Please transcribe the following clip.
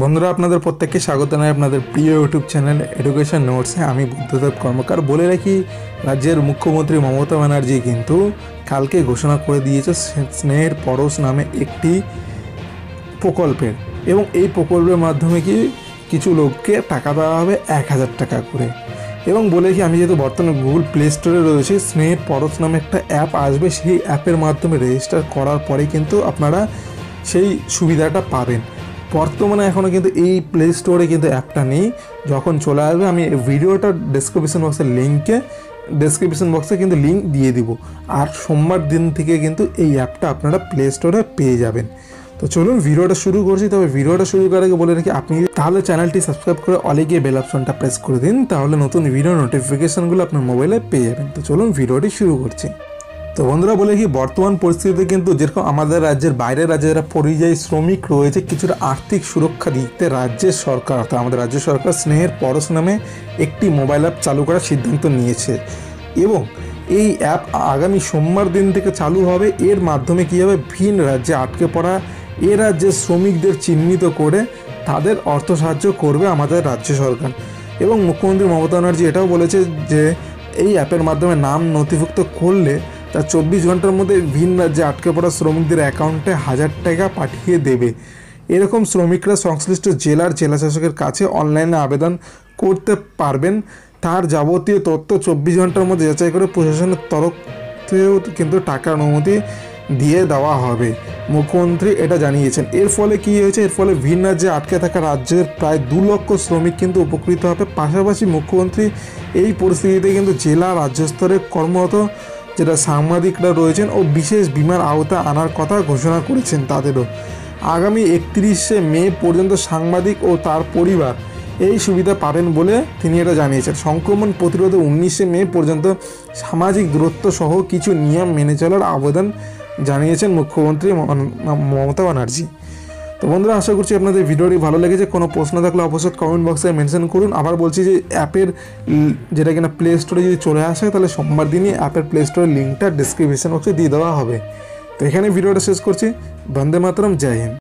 বন্ধুরা, আপনাদের প্রত্যেককে স্বাগত জানাই আপনাদের প্রিয় ইউটিউব চ্যানেল এডুকেশন নোটসে আমি বুদ্ধদেব কর্মকার। বলে রাখি, রাজ্যের মুখ্যমন্ত্রী মমতা ব্যানার্জি কিন্তু কালকে ঘোষণা করে দিয়েছে, স্নেহের পরশ নামে একটি প্রকল্পের। এবং এই প্রকল্পের মাধ্যমে কি কিছু লোককে টাকা দেওয়া হবে? এক হাজার টাকা করে। এবং বলে কি আমি যেহেতু বর্তমানে গুগল প্লে স্টোরে রয়েছে, স্নেহের পরশ নামে একটা অ্যাপ আসবে, সেই অ্যাপের মাধ্যমে রেজিস্টার করার পরে কিন্তু আপনারা সেই সুবিধাটা পাবেন। বর্তমানে এখনও কিন্তু এই প্লে স্টোরে কিন্তু অ্যাপটা নেই। যখন চলে আসবে, আমি ভিডিওটা ডেসক্রিপশন বক্সের লিঙ্কে ডেসক্রিপশন বক্সে কিন্তু লিঙ্ক দিয়ে দিব। আর সোমবার দিন থেকে কিন্তু এই অ্যাপটা আপনারা প্লে স্টোরে পেয়ে যাবেন। তো চলুন, ভিডিওটা শুরু করছি। তবে ভিডিওটা শুরু করার আগে বলে রাখি, আপনি তাহলে চ্যানেলটি সাবস্ক্রাইব করে অলে গিয়ে বেল অপশনটা প্রেস করে দিন, তাহলে নতুন ভিডিও নোটিফিকেশানগুলো আপনার মোবাইলে পেয়ে যাবেন। তো চলুন, ভিডিওটি শুরু করছি। তো বন্ধুরা বলে কি, বর্তমান পরিস্থিতিতে কিন্তু যেরকম আমাদের রাজ্যের বাইরের রাজ্যে যারা পরিযায়ী শ্রমিক রয়েছে, কিছুটা আর্থিক সুরক্ষা দিতে রাজ্যের সরকার, অর্থাৎ আমাদের রাজ্য সরকার স্নেহের পরশ নামে একটি মোবাইল অ্যাপ চালু করার সিদ্ধান্ত নিয়েছে। এবং এই অ্যাপ আগামী সোমবার দিন থেকে চালু হবে। এর মাধ্যমে কী হবে? ভিন রাজ্যে আটকে পড়া এ রাজ্যের শ্রমিকদের চিহ্নিত করে তাদের অর্থ সাহায্য করবে আমাদের রাজ্য সরকার। এবং মুখ্যমন্ত্রী মমতা ব্যানার্জি এটাও বলেছে যে, এই অ্যাপের মাধ্যমে নাম নথিভুক্ত করলে তার চব্বিশ ঘণ্টার মধ্যে ভিন রাজ্যে আটকে পড়া শ্রমিকদের অ্যাকাউন্টে হাজার টাকা পাঠিয়ে দেবে। এরকম শ্রমিকরা সংশ্লিষ্ট জেলার জেলাশাসকের কাছে অনলাইনে আবেদন করতে পারবেন। তার যাবতীয় তথ্য চব্বিশ ঘণ্টার মধ্যে যাচাই করে প্রশাসনের তরফ থেকেও কিন্তু টাকার অনুমতি দিয়ে দেওয়া হবে। মুখ্যমন্ত্রী এটা জানিয়েছেন। এর ফলে কি হয়েছে? এর ফলে ভিন রাজ্যে আটকে থাকা রাজ্যের প্রায় দু লক্ষ শ্রমিক কিন্তু উপকৃত হবে। পাশাপাশি মুখ্যমন্ত্রী এই পরিস্থিতিতে কিন্তু জেলা রাজ্য স্তরে কর্মরত যেটা সাংবাদিকরা রয়েছেন ও বিশেষ বিমার আওতা আনার কথা ঘোষণা করেছেন তাদেরও। আগামী একত্রিশে মে পর্যন্ত সাংবাদিক ও তার পরিবার এই সুবিধা পাবেন বলে তিনি এটা জানিয়েছেন। সংক্রমণ প্রতিরোধে উনিশে মে পর্যন্ত সামাজিক দূরত্ব সহ কিছু নিয়ম মেনে চলার আবেদন জানিয়েছেন মুখ্যমন্ত্রী মমতা ব্যানার্জি। তো বন্ধুরা, আশা করছি আপনাদের ভিডিওটি ভালো লেগেছে। কোনো প্রশ্ন থাকলে অবশ্যই কমেন্ট বক্সে মেনশন করুন। আবার বলছি যে, অ্যাপের যেটা কিনা প্লে স্টোরে যদি চলে আসে, তাহলে সোমবার দিনই অ্যাপের প্লে স্টোরের লিঙ্কটা ডিসক্রিপশন বক্সে দিয়ে দেওয়া হবে। তো এখানে ভিডিওটা শেষ করছি। বন্দে মাতরম, জয় হিন্দ।